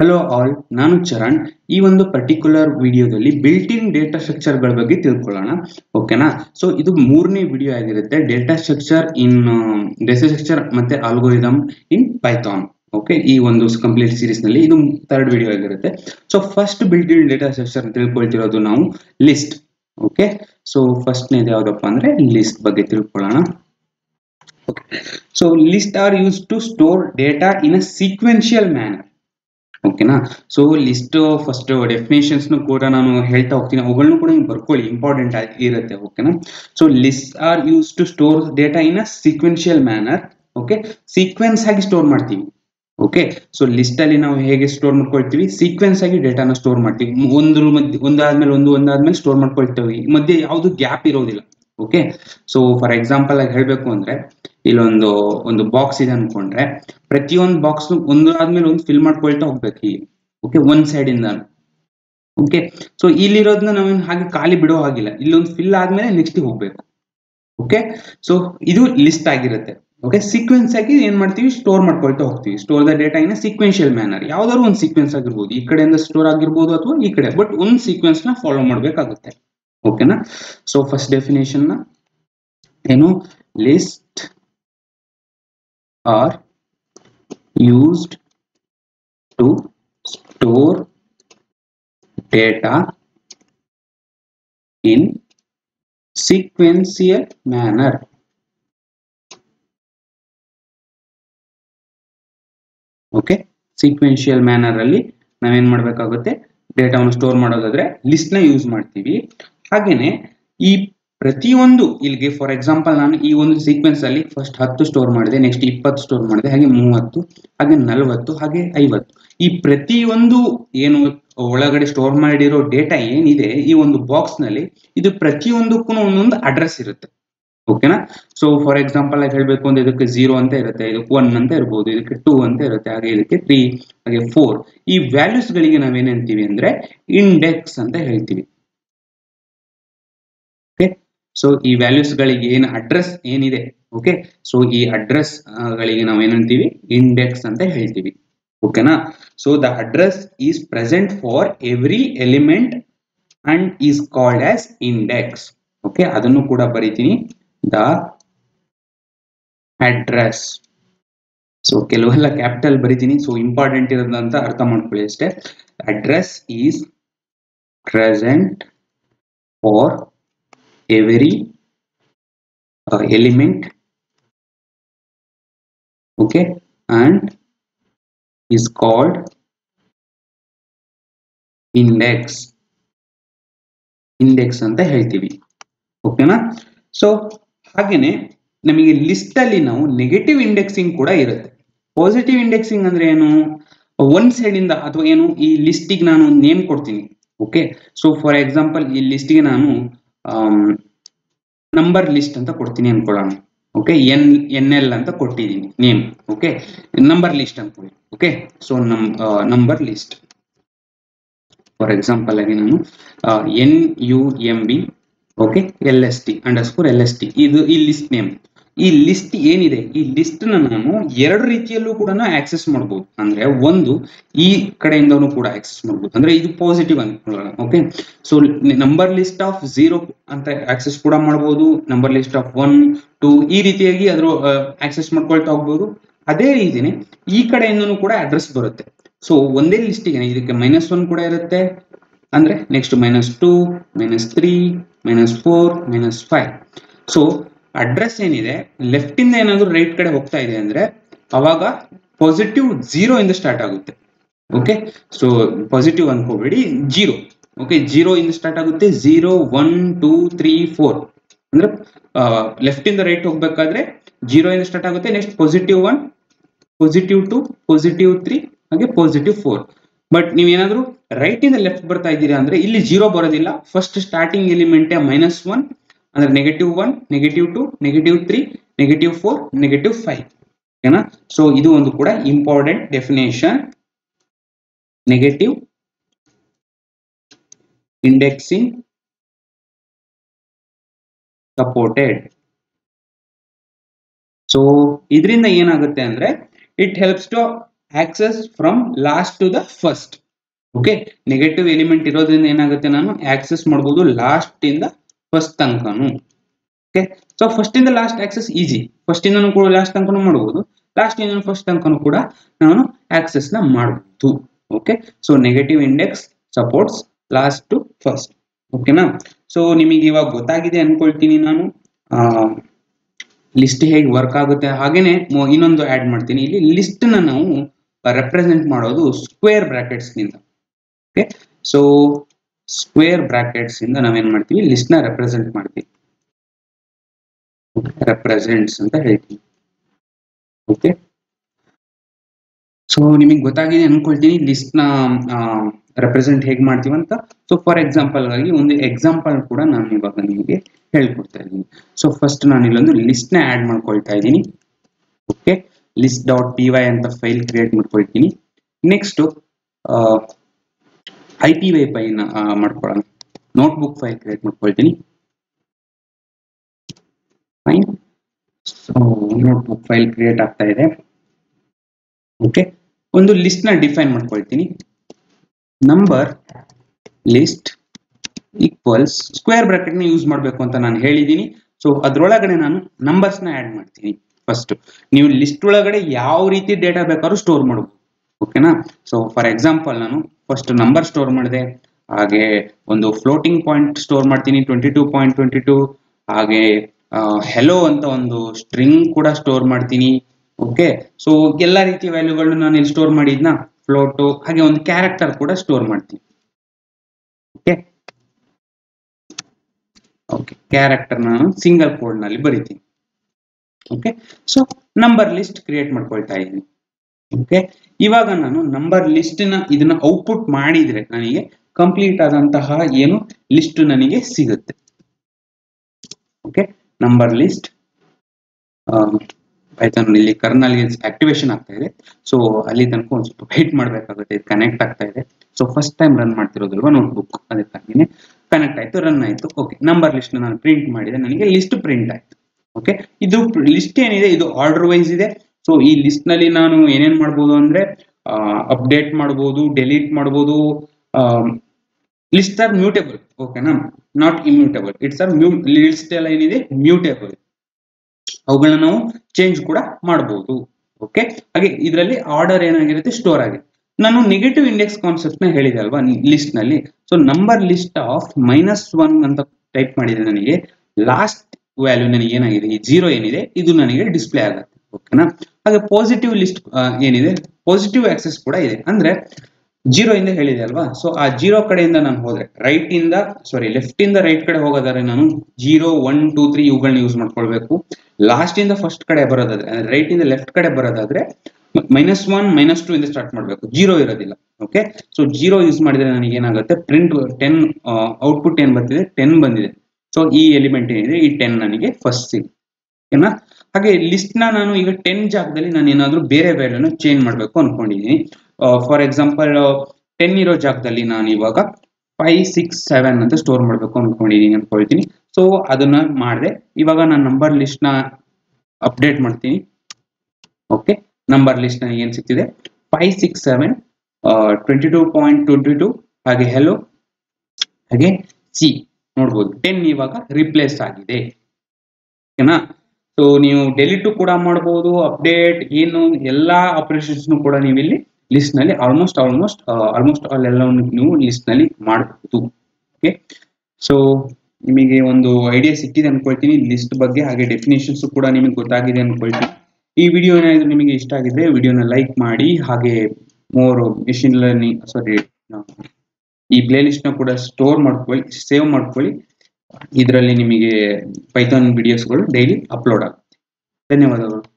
Hello all ನಾನು ಚರಣ್. ಈ ಒಂದು ಪರ್ಟಿಕ್ಯುಲರ್ ವಿಡಿಯೋದಲ್ಲಿ ಬಿಲ್ಟ್ ಇನ್ ಡೇಟಾ ಸ್ಟ್ರಕ್ಚರ್ಗಳ ಬಗ್ಗೆ ತಿಳ್ಕೊಳ್ಳೋಣ. ಓಕೆನಾ ಸೊ ಇದು ಮೂರನೇ ವಿಡಿಯೋ ಆಗಿರುತ್ತೆ. Data structure in data structure ಮತ್ತೆ ಆಲ್ಗೋರಿದಮ್ ಇನ್ ಪೈಥಾನ್ ಓಕೆ ಈ ಒಂದು ಕಂಪ್ಲೀಟ್ ಸೀರೀಸ್ನಲ್ಲಿ ಇದು ಥರ್ಡ್ ವಿಡಿಯೋ ಆಗಿರುತ್ತೆ. So first built in data structure ತಿಳ್ಕೊಳ್ತಿರೋದು ನಾವು ಲಿಸ್ಟ್ ಓಕೆ ಸೊ ಫಸ್ಟ್ನೇದು ಯಾವುದಪ್ಪ ಅಂದ್ರೆ ಲಿಸ್ಟ್ ಬಗ್ಗೆ ತಿಳ್ಕೊಳ್ಳೋಣ. So list are use to store data in a sequential manner ಓಕೆನಾ? ಸೊ ಲಿಸ್ಟ್ ಫಸ್ಟ್ ಡೆಫಿನೇಷನ್ಸ್ ಕೂಡ ನಾನು ಹೇಳ್ತಾ ಹೋಗ್ತೀನಿ. ಅವುಗಳನ್ನು ಕೂಡ ನೀವು ಬರ್ಕೊಳ್ಳಿ. ಇಂಪಾರ್ಟೆಂಟ್ ಇರುತ್ತೆ, ಓಕೆನಾ? So list are use to store data in a sequential manner okay sequence ಆಗಿ ಸ್ಟೋರ್ ಮಾಡ್ತೀವಿ ಓಕೆ ಸೊ ಲಿಸ್ಟ್ ಅಲ್ಲಿ ನಾವು ಹೇಗೆ ಸ್ಟೋರ್ ಮಾಡ್ಕೊಳ್ತೀವಿ? ಸೀಕ್ವೆನ್ಸ್ ಆಗಿ ಡೇಟಾನ ಸ್ಟೋರ್ ಮಾಡ್ತೀವಿ. ಒಂದು ಮಧ್ಯೆ, ಒಂದಾದ್ಮೇಲೆ ಒಂದು, ಒಂದಾದ್ಮೇಲೆ ಸ್ಟೋರ್ ಮಾಡ್ಕೊಳ್ತೀವಿ. ಮಧ್ಯೆ ಯಾವುದು ಗ್ಯಾಪ್ ಇರೋದಿಲ್ಲ. ಓಕೆ ಸೊ ಫಾರ್ ಎಕ್ಸಾಂಪಲ್ ಆಗಿ ಹೇಳ್ಬೇಕು ಅಂದ್ರೆ, ಇಲ್ಲೊಂದು, ಒಂದು ಬಾಕ್ಸ್ ಇದೆ ಅನ್ಕೊಂಡ್ರೆ, ಪ್ರತಿಯೊಂದು ಬಾಕ್ಸ್ ಒಂದು ಆದ್ಮೇಲೆ ಒಂದು ಫಿಲ್ ಮಾಡ್ಕೊಳ್ತಾ ಹೋಗ್ಬೇಕು ಇಲ್ಲಿ. ಓಕೆ ಒಂದ್ ಸೈಡ್ ಇಂದ ಓಕೆ ಸೊ ಇಲ್ಲಿರೋದನ್ನ ನಾವೇನು ಹಾಗೆ ಖಾಲಿ ಬಿಡೋ ಹಾಗಿಲ್ಲ. ಇಲ್ಲೊಂದು ಫಿಲ್ ಆದ್ಮೇಲೆ ನೆಕ್ಸ್ಟ್ ಹೋಗ್ಬೇಕು. ಓಕೆ ಸೊ ಇದು ಲಿಸ್ಟ್ ಆಗಿರುತ್ತೆ. ಓಕೆ ಸೀಕ್ವೆನ್ಸ್ ಆಗಿ ಏನ್ ಮಾಡ್ತೀವಿ? ಸ್ಟೋರ್ ಮಾಡ್ಕೊಳ್ತಾ ಹೋಗ್ತೀವಿ. Store the data in sequential manner ಯಾವ್ದಾದ್ರು ಒಂದು ಸೀಕ್ವೆನ್ಸ್ ಆಗಿರ್ಬೋದು. ಈ ಕಡೆಯಿಂದ ಸ್ಟೋರ್ ಆಗಿರ್ಬೋದು ಅಥವಾ ಈ ಕಡೆ. ಬಟ್ ಒಂದು ಸೀಕ್ವೆನ್ಸ್ನ ಫಾಲೋ ಮಾಡ್ಬೇಕಾಗುತ್ತೆ. ಓಕೆನಾ ಸೊ ಫಸ್ಟ್ ಡೆಫಿನೇಷನ್ ಏನು list are used to store data in sequential manner. Okay sequential manner ಅಲ್ಲಿ ನಾವೇನ್ ಮಾಡ್ಬೇಕಾಗುತ್ತೆ? ಡೇಟಾವನ್ನು ಸ್ಟೋರ್ ಮಾಡೋದಾದ್ರೆ ಲಿಸ್ಟ್ನ ಯೂಸ್ ಮಾಡ್ತೀವಿ. ಹಾಗೇನೆ ಈ ಪ್ರತಿಯೊಂದು ಇಲ್ಲಿಗೆ ಫಾರ್ ಎಕ್ಸಾಂಪಲ್ ನಾನು ಈ ಒಂದು ಸೀಕ್ವೆನ್ಸ್ ಅಲ್ಲಿ ಫಸ್ಟ್ ಹತ್ತು ಸ್ಟೋರ್ ಮಾಡಿದೆ ನೆಕ್ಸ್ಟ್ ಇಪ್ಪತ್ತು ಸ್ಟೋರ್ ಮಾಡಿದೆ, ಹಾಗೆ ಮೂವತ್ತು, ಹಾಗೆ ನಲವತ್ತು, ಹಾಗೆ ಐವತ್ತು. ಈ ಪ್ರತಿಯೊಂದು ಏನು ಒಳಗಡೆ ಸ್ಟೋರ್ ಮಾಡಿರೋ ಡೇಟಾ ಏನಿದೆ, ಈ ಒಂದು ಬಾಕ್ಸ್ನಲ್ಲಿ ಇದು ಪ್ರತಿಯೊಂದಕ್ಕೂ ಒಂದೊಂದು ಅಡ್ರೆಸ್ ಇರುತ್ತೆ. ಓಕೆನಾ ಸೊ ಫಾರ್ ಎಕ್ಸಾಂಪಲ್ ಆಗಿ ಹೇಳ್ಬೇಕು ಅಂದ್ರೆ ಇದಕ್ಕೆ ಜೀರೋ ಅಂತ ಇರುತ್ತೆ, ಇದಕ್ಕೆ ಒನ್ ಅಂತ ಇರ್ಬೋದು, ಇದಕ್ಕೆ ಟೂ ಅಂತ ಇರುತ್ತೆ, ಹಾಗೆ ಇದಕ್ಕೆ ತ್ರೀ ಹಾಗೆ ಫೋರ್ ಈ ವ್ಯಾಲ್ಯೂಸ್ ಗಳಿಗೆ ನಾವೇನಂತೀವಿ ಅಂದ್ರೆ ಇಂಡೆಕ್ಸ್ ಅಂತ ಹೇಳ್ತೀವಿ. ಸೊ ಈ ವ್ಯಾಲ್ಯೂಸ್ ಗಳಿಗೆ ಏನು ಅಡ್ರೆಸ್ ಏನಿದೆ ಓಕೆ ಸೊ ಈ ಅಡ್ರೆಸ್ ಗಳಿಗೆ ನಾವು ಏನಂತೀವಿ ಇಂಡೆಕ್ಸ್ ಅಂತ ಹೇಳ್ತೀವಿ ಓಕೆನಾ so the address is present for every element and is called as index okay ಅದನ್ನು ಕೂಡ ಬರಿತೀನಿ. ದ ಅಡ್ರೆಸ್ ಸೊ ಕೆಲವೆಲ್ಲ ಕ್ಯಾಪಿಟಲ್ ಬರಿತೀನಿ. ಸೊ ಇಂಪಾರ್ಟೆಂಟ್ ಇರೋದಂತ ಅರ್ಥ ಮಾಡ್ಕೊಳ್ಳಿ ಅಷ್ಟೇ. Address is present for every element okay and is called index index ಅಂತ ಹೇಳ್ತೀವಿ. ಓಕೆನಾ ಸೊ ಹಾಗೇನೆ ನಮಗೆ ಲಿಸ್ಟ್ ಅಲ್ಲಿ ನಾವು ನೆಗೆಟಿವ್ ಇಂಡೆಕ್ಸಿಂಗ್ ಕೂಡ ಇರುತ್ತೆ. ಪಾಸಿಟಿವ್ ಇಂಡೆಕ್ಸಿಂಗ್ ಅಂದ್ರೆ ಏನು? ಒಂದ್ ಸೈಡ್ ಇಂದ ಅಥವಾ ಏನು? ಈ ಲಿಸ್ಟಿಗೆ ನಾನು ನೇಮ್ ಕೊಡ್ತೀನಿ. ಓಕೆ ಸೊ ಫಾರ್ ಎಕ್ಸಾಂಪಲ್ ಈ ಲಿಸ್ಟಿಗೆ ನಾನು ನಂಬರ್ ಲಿಸ್ಟ್ ಅಂತ ಕೊಡ್ತೀನಿ ಅನ್ಕೊಳ್ಳೋಣ. ಓಕೆ ಎನ್ ಎನ್ ಎಲ್ ಅಂತ ಕೊಟ್ಟಿದ್ದೀನಿ. ನೇಮ್ ಓಕೆ ನಂಬರ್ ಲಿಸ್ಟ್ ಅನ್ಕೊಳ್ಳಿ. ಓಕೆ ಸೊ ನಮ್ ನಂಬರ್ ಲಿಸ್ಟ್ ಫಾರ್ ಎಕ್ಸಾಂಪಲ್ ಆಗಿ ನಾನು N U M B okay L S T underscore L S T ಇದು ಈ ಲಿಸ್ಟ್ ನೇಮ್ ಈ ಲಿಸ್ಟ್ ಏನಿದೆ? ಈ ಲಿಸ್ಟ್ನ ನಾನು ಎರಡು ರೀತಿಯಲ್ಲೂ ಕೂಡ ಆಕ್ಸೆಸ್ ಮಾಡಬಹುದು ಅಂದ್ರೆ ಒಂದು, ಈ ಕಡೆಯಿಂದನೂ ಕೂಡ ಆಕ್ಸೆಸ್ ಮಾಡಬಹುದು ಅಂದ್ರೆ ಇದು positive ಅನ್ಕೊಳ್ಳೋಣ okay so number list of zero ಅಂತ ಆಕ್ಸೆಸ್ ಕೂಡ ಮಾಡಬಹುದು number list of one two ಈ ರೀತಿಯಾಗಿ ಅದ್ರ ಆಕ್ಸೆಸ್ ಮಾಡ್ಕೊಳ್ತಾ ಹೋಗ್ಬೋದು. ಅದೇ ರೀತಿನೇ ಈ ಕಡೆಯಿಂದನೂ ಕೂಡ ಅಡ್ರೆಸ್ ಬರುತ್ತೆ. ಸೊ ಒಂದೇ ಲಿಸ್ಟಿಗೆ ಇದಕ್ಕೆ ಮೈನಸ್ ಒನ್ ಕೂಡ ಇರುತ್ತೆ. ಅಂದ್ರೆ next minus two minus three minus four minus five so address ಏನಿದೆ ಲೆಫ್ಟ್ ಇಂದ ಏನಾದ್ರು ರೈಟ್ ಕಡೆ ಹೋಗ್ತಾ ಇದೆ ಅಂದ್ರೆ, ಅವಾಗ ಪಾಸಿಟಿವ್ ಜೀರೋ ಇಂದ ಸ್ಟಾರ್ಟ್ ಆಗುತ್ತೆ. ಓಕೆ ಸೊ ಪಾಸಿಟಿವ್ ಅನ್ಕೋಬೇಡಿ ಜೀರೋ ಓಕೆ ಜೀರೋ ಇಂದ ಸ್ಟಾರ್ಟ್ ಆಗುತ್ತೆ zero one two three four ಅಂದ್ರೆ ಲೆಫ್ಟ್ ಇಂದ ರೈಟ್ ಹೋಗ್ಬೇಕಾದ್ರೆ ಜೀರೋ ಇಂದ ಸ್ಟಾರ್ಟ್ ಆಗುತ್ತೆ next positive one positive two positive three ಹಾಗೆ ಪಾಸಿಟಿವ್ ಫೋರ್ ಬಟ್ ನೀವೇನಾದ್ರೂ ರೈಟ್ ಇಂದ ಲೆಫ್ಟ್ ಬರ್ತಾ ಇದ್ದೀರಾ ಅಂದ್ರೆ, ಇಲ್ಲಿ ಜೀರೋ ಬರೋದಿಲ್ಲ. First starting element minus one ಅಂದ್ರೆ negative one negative two negative three negative four negative five ಓಕೆನಾ ಸೊ ಇದು ಒಂದು ಕೂಡ important definition negative indexing supported so ಇದರಿಂದ ಏನಾಗುತ್ತೆ ಅಂದ್ರೆ it helps to access from last to the first okay negative element ಇರೋದ್ರಿಂದ ಏನಾಗುತ್ತೆ ನಾನು? ಆಕ್ಸೆಸ್ ಮಾಡ್ಬೋದು ಲಾಸ್ಟ್ ಇಂದ ಫಸ್ಟ್ ತನಕನು ಓಕೆ ಸೊ ಫಸ್ಟ್ ಇಂದ ಲಾಸ್ಟ್ ಆಕ್ಸೆಸ್ ಈಸಿ ಫಸ್ಟ್ ಇಂದನೂ ಕೂಡ ಲಾಸ್ಟ್ ತನಕನು ಮಾಡಬಹುದು ಲಾಸ್ಟ್ ಇಂದ ಫಸ್ಟ್ ತನಕನು ಕೂಡ ನಾನು ಆಕ್ಸೆಸ್ನ ಮಾಡಬಹುದು okay so negative index supports last to first ಓಕೆನಾ ಸೊ ನಿಮಗೆ ಇವಾಗ ಗೊತ್ತಾಗಿದೆ ಅನ್ಕೊಳ್ತೀನಿ ನಾನು. ಲಿಸ್ಟ್ ಹೇಗೆ ವರ್ಕ್ ಆಗುತ್ತೆ? ಹಾಗೇನೆ ಇನ್ನೊಂದು ಆಡ್ ಮಾಡ್ತೀನಿ. ಇಲ್ಲಿ ಲಿಸ್ಟ್ನ ನಾವು ರೆಪ್ರೆಸೆಂಟ್ ಮಾಡೋದು ಸ್ಕ್ವೇರ್ ಬ್ರಾಕೆಟ್ಸ್ನಿಂದ. ಓಕೆ ಸೊ ಸ್ಕ್ವೇರ್ ಬ್ರಾಕೆಟ್ಸ್ ಇಂದ ನಾವೇನ್ ಮಾಡ್ತೀವಿ? ಲಿಸ್ಟ್ನ ರೆಪ್ರೆಸೆಂಟ್ ಮಾಡ್ತೀವಿ. ರೆಪ್ರೆಸೆಂಟ್ಸ್ ಅಂತ ಹೇಳ್ತೀವಿ. ಓಕೆ ಸೊ ನಿಮಗೆ ಗೊತ್ತಾಗಿದೆ ಅನ್ಕೊಳ್ತೀನಿ ಲಿಸ್ಟ್ನ ರೆಪ್ರೆಸೆಂಟ್ ಹೇಗೆ ಮಾಡ್ತೀವಿ ಅಂತ. ಸೊ ಫಾರ್ ಎಕ್ಸಾಂಪಲ್ ಆಗಿ ಒಂದು ಎಕ್ಸಾಂಪಲ್ ಕೂಡ ನಾನು ಇವಾಗ ನಿಮಗೆ ಹೇಳ್ಕೊಡ್ತಾ ಇದ್ದೀನಿ. ಸೊ ಫಸ್ಟ್ ನಾನು ಇಲ್ಲೊಂದು ಲಿಸ್ಟ್ನ ಆಡ್ ಮಾಡ್ಕೊಳ್ತಾ ಇದ್ದೀನಿ. Okay list dot P Y ಅಂತ ಫೈಲ್ ಕ್ರಿಯೇಟ್ ಮಾಡ್ಕೊಳ್ತೀನಿ. Next I P Y file ಮಾಡ್ಕೊಳ್ಳೋಣ. ನೋಟ್ಬುಕ್ ಫೈಲ್ ಕ್ರಿಯೇಟ್ ಮಾಡ್ಕೊಳ್ತೀನಿ. Fine so notebook file create ಆಗ್ತಾ ಇದೆ. ಓಕೆ ಒಂದು ಲಿಸ್ಟ್ನ ಡಿಫೈನ್ ಮಾಡ್ಕೊಳ್ತೀನಿ. ನಂಬರ್ ಲಿಸ್ಟ್ ಈಕ್ವಲ್ಸ್ ಸ್ಕ್ವೇರ್ ಬ್ರಾಕೆಟ್ನ ಯೂಸ್ ಮಾಡಬೇಕು ಅಂತ ನಾನು ಹೇಳಿದ್ದೀನಿ. ಸೊ ಅದ್ರೊಳಗಡೆ ನಾನು ನಂಬರ್ಸ್ನ ಆಡ್ ಮಾಡ್ತೀನಿ. ಫಸ್ಟ್ ನೀವು ಲಿಸ್ಟ್ ಒಳಗಡೆ ಯಾವ ರೀತಿ ಡೇಟಾ ಬೇಕಾದ್ರೂ ಸ್ಟೋರ್ ಮಾಡಬಹುದು ಓಕೆನಾ ಸೊ ಫಾರ್ ಎಕ್ಸಾಂಪಲ್ ನಾನು ಫಸ್ಟ್ ನಂಬರ್ ಸ್ಟೋರ್ ಮಾಡಿದೆ. ಹಾಗೆ ಒಂದು ಫ್ಲೋಟಿಂಗ್ ಪಾಯಿಂಟ್ ಸ್ಟೋರ್ ಮಾಡ್ತೀನಿ twenty two point twenty two ಹಾಗೆ ಹೆಲೋ ಅಂತ ಒಂದು ಸ್ಟ್ರಿಂಗ್ ಕೂಡ ಸ್ಟೋರ್ ಮಾಡ್ತೀನಿ. ಓಕೆ ಸೊ ಎಲ್ಲ ರೀತಿಯ ವ್ಯಾಲ್ಯೂಗಳನ್ನ ನಾನು ಇಲ್ಲಿ ಸ್ಟೋರ್ ಮಾಡಿದ್ನ? ಫ್ಲೋಟು ಹಾಗೆ ಒಂದು ಕ್ಯಾರೆಕ್ಟರ್ ಕೂಡ ಸ್ಟೋರ್ ಮಾಡ್ತೀನಿ. ಓಕೆ ಓಕೆ ಕ್ಯಾರೆಕ್ಟರ್ ನಾನು ಸಿಂಗಲ್ ಕೋಡ್ನಲ್ಲಿ ಬರಿತೀನಿ. Okay so number list create ಮಾಡ್ಕೊಳ್ತಾ ಇದ್ದೀನಿ. ಓಕೆ ಇವಾಗ ನಾನು ನಂಬರ್ ಲಿಸ್ಟ್ನ ಇದನ್ನ ಔಟ್ಪುಟ್ ಮಾಡಿದ್ರೆ ನನಗೆ ಕಂಪ್ಲೀಟ್ ಆದಂತಹ ಏನು ಲಿಸ್ಟ್ ನನಗೆ ಸಿಗುತ್ತೆ. ಓಕೆ ನಂಬರ್ ಲಿಸ್ಟ್ ಪೈಥಾನ್ ಇಲ್ಲಿ ಕರ್ನಲ್ ಆಕ್ಟಿವೇಶನ್ ಆಗ್ತಾ ಇದೆ. ಸೊ ಅಲ್ಲಿ ತನಕ ಒಂದ್ ಸ್ವಲ್ಪ ವೆಯ್ಟ್ ಮಾಡಬೇಕಾಗುತ್ತೆ. ಇದು ಕನೆಕ್ಟ್ ಆಗ್ತಾ ಇದೆ. ಸೊ ಫಸ್ಟ್ ಟೈಮ್ ರನ್ ಮಾಡ್ತಿರೋದಲ್ವಾ ನೋಟ್ಬುಕ್ ಅದಕ್ಕಾಗಿನೇ ಕನೆಕ್ಟ್ ಆಯ್ತು ರನ್ ಆಯ್ತು. ಓಕೆ ನಂಬರ್ ಲಿಸ್ಟ್ ನಾನು ಪ್ರಿಂಟ್ ಮಾಡಿದೆ. ನನಗೆ ಲಿಸ್ಟ್ ಪ್ರಿಂಟ್ ಆಯ್ತು. ಓಕೆ ಇದು ಲಿಸ್ಟ್ ಏನಿದೆ? ಇದು ಆರ್ಡರ್ ವೈಸ್ ಇದೆ. ಸೊ ಈ ಲಿಸ್ಟ್ನಲ್ಲಿ ನಾನು ಏನೇನ್ ಮಾಡ್ಬೋದು ಅಂದ್ರೆ ಅಪ್ಡೇಟ್ ಮಾಡ್ಬೋದು ಡೆಲೀಟ್ ಮಾಡ್ಬೋದು ಲಿಸ್ಟ್ ಆರ್ ಮ್ಯೂಟೇಬಲ್ ಓಕೆನಾ not immutable it's are mu list ಎಲ್ಲ ಏನಿದೆ? ಮ್ಯೂಟೇಬಲ್ ಅವುಗಳನ್ನ ನಾವು ಚೇಂಜ್ ಕೂಡ ಮಾಡಬಹುದು ಓಕೆ ಹಾಗೆ ಇದರಲ್ಲಿ ಆರ್ಡರ್ ಏನಾಗಿರುತ್ತೆ? ಸ್ಟೋರ್ ಆಗಿದೆ ನಾನು ನೆಗೆಟಿವ್ ಇಂಡೆಕ್ಸ್ ಕಾನ್ಸೆಪ್ಟ್ನ ಹೇಳಿದೆ ಅಲ್ವಾ? ಲಿಸ್ಟ್ನಲ್ಲಿ. So number list of minus one ಅಂತ ಟೈಪ್ ಮಾಡಿದೆ ನನಗೆ ಲಾಸ್ಟ್ ವ್ಯಾಲ್ಯೂ ನನಗೆ ಏನಾಗಿದೆ? ಈ ಜೀರೋ ಏನಿದೆ? ಇದು ನನಗೆ ಡಿಸ್ಪ್ಲೇ ಆಗುತ್ತೆ ಓಕೆನಾ ಹಾಗೆ ಪಾಸಿಟಿವ್ ಲಿಸ್ಟ್ ಏನಿದೆ? ಪಾಸಿಟಿವ್ ಆಕ್ಸೆಸ್ ಕೂಡ ಇದೆ. ಅಂದ್ರೆ ಜೀರೋ ಇಂದ ಹೇಳಿದೆ ಅಲ್ವಾ? ಸೊ ಆ ಜೀರೋ ಕಡೆಯಿಂದ ನಾನು ಹೋದ್ರೆ ರೈಟ್ ಇಂದ ಸಾರಿ ಲೆಫ್ಟ್ ಇಂದ ರೈಟ್ ಕಡೆ ಹೋಗೋದಾದ್ರೆ ನಾನು ಜೀರೋ ಒನ್ ಟೂ ತ್ರೀ ಇವುಗಳನ್ನ ಯೂಸ್ ಮಾಡ್ಕೊಳ್ಬೇಕು. ಲಾಸ್ಟ್ ಇಂದ ಫಸ್ಟ್ ಕಡೆ ಬರೋದಾದ್ರೆ ರೈಟ್ ಇಂದ ಲೆಫ್ಟ್ ಕಡೆ ಬರೋದಾದ್ರೆ ಮೈನಸ್ ಒನ್ ಮೈನಸ್ ಟೂ ಇಂದ ಸ್ಟಾರ್ಟ್ ಮಾಡಬೇಕು. ಜೀರೋ ಇರೋದಿಲ್ಲ ಓಕೆ ಸೊ ಜೀರೋ ಯೂಸ್ ಮಾಡಿದ್ರೆ ನನಗೆ ಏನಾಗುತ್ತೆ? ಪ್ರಿಂಟ್ ಟೆನ್ ಔಟ್ಪುಟ್ ಏನ್ ಬರ್ತಿದೆ ಟೆನ್ ಬಂದಿದೆ. ಸೊ ಈ ಎಲಿಮೆಂಟ್ ಏನಿದೆ? ಈ ಟೆನ್ ನನಗೆ ಫಸ್ಟ್ ಸಿಗುತ್ತೆ. ಓಕೆನಾ ಹಾಗೆ ಲಿಸ್ಟ್ನ ನಾನು ಈಗ ಟೆನ್ ಜಾಗದಲ್ಲಿ ನಾನು ಏನಾದ್ರೂ ಬೇರೆ ವ್ಯಾಲ್ಯೂನ ಚೇಂಜ್ ಮಾಡಬೇಕು ಅನ್ಕೊಂಡಿದ್ದೀನಿ ಫಾರ್ ಎಕ್ಸಾಂಪಲ್ ಟೆನ್ ಇರೋ ಜಾಗದಲ್ಲಿ ನಾನು ಇವಾಗ ಫೈವ್ ಸಿಕ್ಸ್ ಸೆವೆನ್ ಅಂತ ಸ್ಟೋರ್ ಮಾಡಬೇಕು ಅನ್ಕೊಂಡಿದ್ದೀನಿ ಅನ್ಕೊಳ್ತೀನಿ. ಸೊ ಅದನ್ನ ಮಾಡಿದೆ. ಇವಾಗ ನಾನು ನಂಬರ್ ಲಿಸ್ಟ್ನ ಅಪ್ಡೇಟ್ ಮಾಡ್ತೀನಿ. ಓಕೆ ನಂಬರ್ ಲಿಸ್ಟ್ ನನಗೆ ಏನ್ ಸಿಕ್ತಿದೆ? Five six seven twenty two point twenty two ಹಾಗೆ ಹೆಲೋ ಹಾಗೆ ಸಿ ನೋಡ್ಬೋದು. ಟೆನ್ ಇವಾಗ ರಿಪ್ಲೇಸ್ ಆಗಿದೆ. ಓಕೆನಾ ಸೊ ನೀವು ಡೆಲಿಟು ಕೂಡ ಮಾಡಬಹುದು ಅಪ್ಡೇಟ್ ಏನು, ಎಲ್ಲಾ ಆಪರೇಷನ್ಸ್ ಕೂಡ ನೀವು ಇಲ್ಲಿ ಲಿಸ್ಟ್ನಲ್ಲಿ ಆಲ್ಮೋಸ್ಟ್ ಆಲ್ಮೋಸ್ಟ್ ಆಲ್ಮೋಸ್ಟ್ ಆಲ್ ಎಲ್ಲವನ್ನು ನೀವು ಲಿಸ್ಟ್ನಲ್ಲಿ ಮಾಡಬಹುದು ಓಕೆ ಸೊ ನಿಮಗೆ ಒಂದು ಐಡಿಯಾ ಸಿಕ್ಕಿದೆ ಅನ್ಕೊಳ್ತೀನಿ ಲಿಸ್ಟ್ ಬಗ್ಗೆ ಹಾಗೆ ಡೆಫಿನೇಷನ್ಸ್ ಕೂಡ ನಿಮಗೆ ಗೊತ್ತಾಗಿದೆ ಅನ್ಕೊಳ್ತೀನಿ. ಈ ವಿಡಿಯೋ ಏನಾದ್ರೂ ನಿಮಗೆ ಇಷ್ಟ ಆಗಿದ್ರೆ ವಿಡಿಯೋನ ಲೈಕ್ ಮಾಡಿ, ಹಾಗೆ ಮೋರ್ ಮೆಷಿನ್ ಲರ್ನಿಂಗ್ ಸಾರಿ ಈ ಪ್ಲೇ ಲಿಸ್ಟ್ನ ಕೂಡ ಸ್ಟೋರ್ ಮಾಡ್ಕೊಳ್ಳಿ ಸೇವ್ ಮಾಡ್ಕೊಳ್ಳಿ. ಇದರಲ್ಲಿ ನಿಮಗೆ ಪೈಥಾನ್ ವಿಡಿಯೋಸ್ಗಳು ಡೈಲಿ ಅಪ್ಲೋಡ್ ಆಗುತ್ತೆ. ಧನ್ಯವಾದಗಳು.